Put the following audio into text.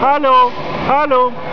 Hallo, hallo.